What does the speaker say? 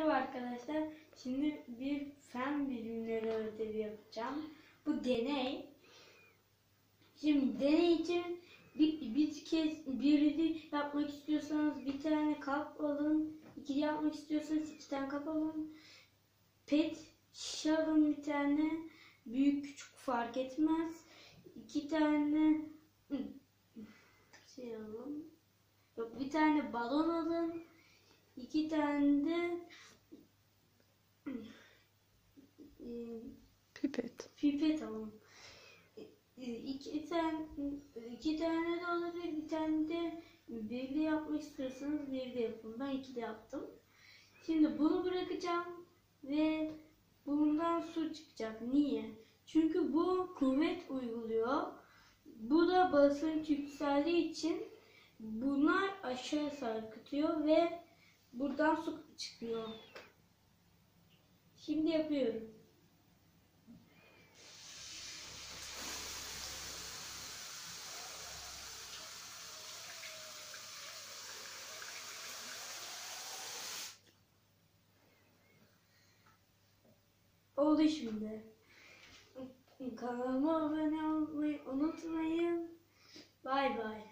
Merhaba arkadaşlar. Şimdi bir fen bilimleri ödevi yapacağım. Bu deney. Şimdi deney için bir, bir kez birini yapmak istiyorsanız bir tane kap alın. İkili yapmak istiyorsanız iki tane kap alın. Pet şişe alın bir tane. Büyük küçük fark etmez. İki tane şey alın. Yok bir tane balon alın. İki tane de Pipet. pipet alın. E, İki tane, iki tane de olabilir. Bir tane de birli yapmak istiyorsanız birli yapın. Ben iki de yaptım. Şimdi bunu bırakacağım ve bundan su çıkacak. Niye? Çünkü bu kuvvet uyguluyor. Bu da basınç yükseldiği için bunlar aşağı sarkıtıyor ve buradan su çıkıyor. Şimdi yapıyorum. Oldu şimdi. Kanalıma abone olmayı unutmayın. Bay bay.